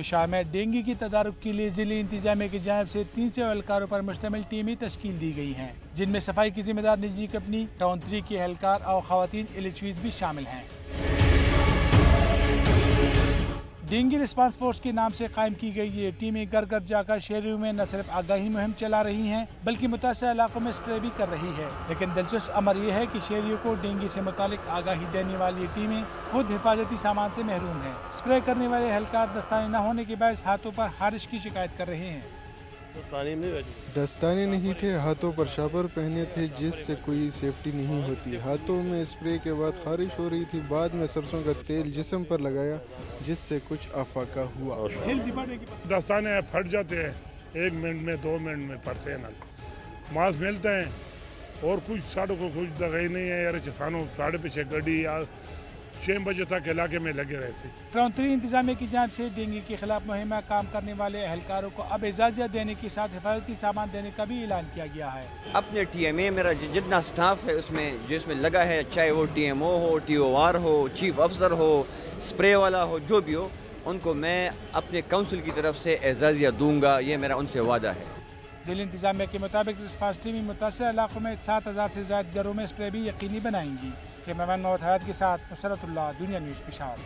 پشاور میں ڈینگی کی تدارک کے لیے ضلع انتظامیہ کی جانب سے تین سو اہلکاروں پر مشتمل ٹیمیں تشکیل دی گئی ہیں، جن میں صفائی کی ذمہ دار نجی کمپنی، ٹاؤن تھری کے اہلکار اور خواتین ایلچویز بھی شامل ہیں۔ ڈینگی ریسپانس فورس کے نام سے قائم کی گئی یہ ٹیمیں گھر گھر جا کر شہریوں میں نہ صرف آگاہی مہم چلا رہی ہیں بلکہ متاثرہ علاقوں میں اسپرے بھی کر رہی ہے لیکن دلچسپ امر یہ ہے کہ شہریوں کو ڈینگی سے متعلق آگاہی دینے والی ٹیمیں خود حفاظتی سامان سے محروم ہیں۔ اسپرے کرنے والے اہلکار دستانے نہ ہونے کے باعث ہاتھوں پر خارش کی شکایت کر رہے ہیں۔ دستانے نہیں تھے ہاتھوں پر شاپر پہنے تھے جس سے کوئی سیفٹی نہیں ہوتی۔ ہاتھوں میں اسپرے کے بعد خارش ہو رہی تھی بعد میں سرسوں کا تیل جسم پر لگایا جس سے کچھ افاقہ ہوا۔ دستانے پھٹ جاتے ہیں ایک منٹ میں دو منٹ میں پڑتے ہیں ماسک ملتے ہیں اور کچھ ساڑھوں کو کچھ دگائی نہیں ہے۔ یار کسانوں ساڑھے پیچھے گڈی یا چھ بجے تک علاقے میں لگے رہے تھے۔ ٹاؤن تھری انتظامیہ کی جانب سے ڈینگی کے خلاف مہمہ کام کرنے والے اہلکاروں کو اب اعزازیہ دینے کے ساتھ حفاظتی سامان دینے کا بھی اعلان کیا گیا ہے۔ اپنے ٹی ایم اے میرا جتنا سٹاف ہے اس میں جس میں لگا ہے چاہے وہ ٹی ایم او ہو ٹی او آر ہو چیف افسر ہو اسپرے والا ہو جو بھی ہو ان کو میں اپنے کونسل کی طرف سے اعزازیہ دوں گا یہ میرا ان سے وعدہ ہے۔ ضلع انتظامیہ کے مطابق رسپانس ٹیمیں متاثرہ علاقوں میں سات ہزار سے زائد گھروں میں اسپرے بھی یقینی بنائیں گی۔ کیمرہ مین حیات کے ساتھ نصرت اللہ دنیا نیوز پشاور